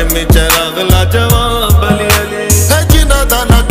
हाशमी चराग लाजवाब